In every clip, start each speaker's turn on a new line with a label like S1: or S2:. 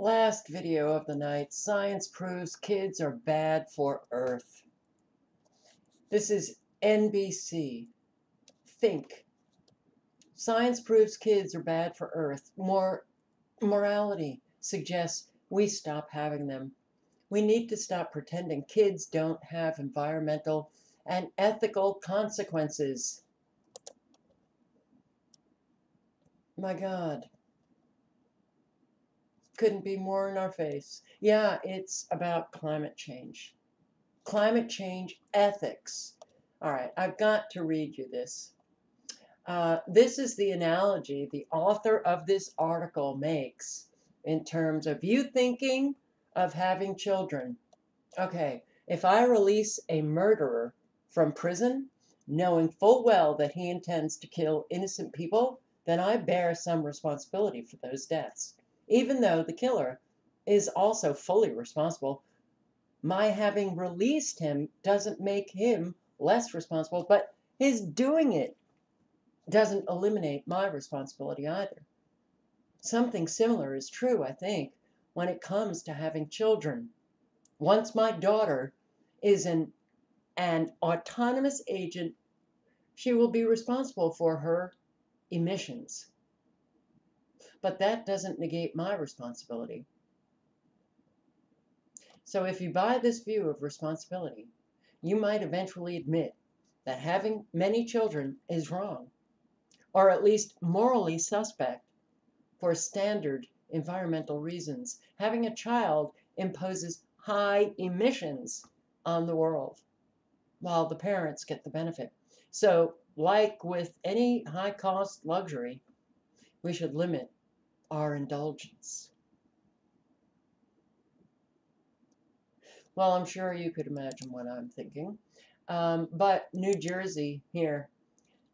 S1: Last video of the night, science proves kids are bad for Earth. This is NBC. Think. Science proves kids are bad for Earth. More morality suggests we stop having them. We need to stop pretending kids don't have environmental and ethical consequences. My God couldn't be more in our face. Yeah, it's about climate change. Climate change ethics. All right, I've got to read you this. Uh, this is the analogy the author of this article makes in terms of you thinking of having children. Okay, if I release a murderer from prison, knowing full well that he intends to kill innocent people, then I bear some responsibility for those deaths even though the killer is also fully responsible. My having released him doesn't make him less responsible, but his doing it doesn't eliminate my responsibility either. Something similar is true, I think, when it comes to having children. Once my daughter is an, an autonomous agent, she will be responsible for her emissions but that doesn't negate my responsibility. So if you buy this view of responsibility, you might eventually admit that having many children is wrong, or at least morally suspect for standard environmental reasons. Having a child imposes high emissions on the world, while the parents get the benefit. So, like with any high cost luxury, we should limit our indulgence. Well, I'm sure you could imagine what I'm thinking. Um, but New Jersey here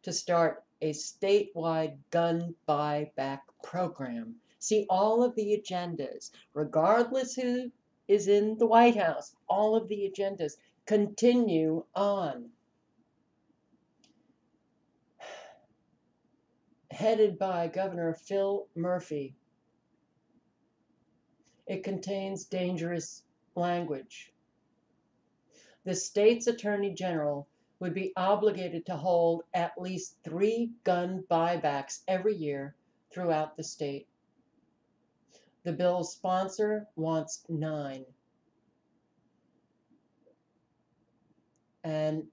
S1: to start a statewide gun buyback program. See, all of the agendas, regardless who is in the White House, all of the agendas continue on. Headed by Governor Phil Murphy. It contains dangerous language. The state's attorney general would be obligated to hold at least three gun buybacks every year throughout the state. The bill's sponsor wants nine. And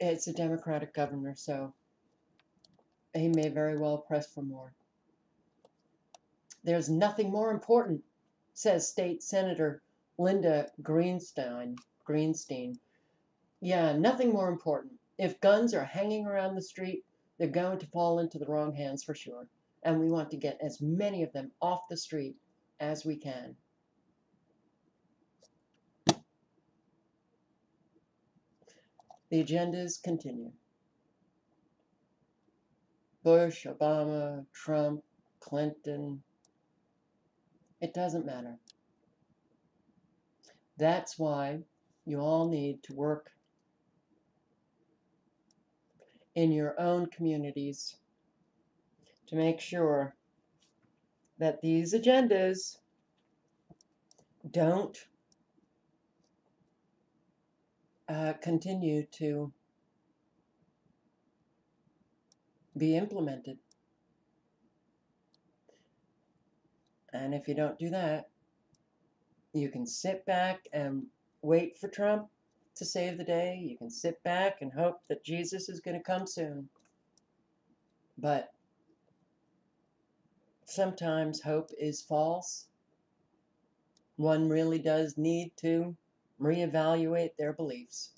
S1: it's a Democratic governor, so he may very well press for more. There's nothing more important, says State Senator Linda Greenstein. Greenstein. Yeah, nothing more important. If guns are hanging around the street, they're going to fall into the wrong hands for sure. And we want to get as many of them off the street as we can. The agendas continue. Bush, Obama, Trump, Clinton. It doesn't matter. That's why you all need to work in your own communities to make sure that these agendas don't uh, continue to be implemented. And if you don't do that, you can sit back and wait for Trump to save the day. You can sit back and hope that Jesus is going to come soon. But sometimes hope is false. One really does need to reevaluate their beliefs.